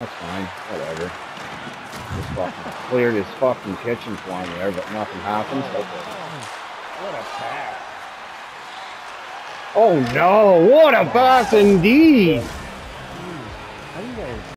That's fine. Whatever. Just fucking cleared his fucking kitchen for him there, but nothing happens. Oh, what a pass. Oh no, what a pass indeed!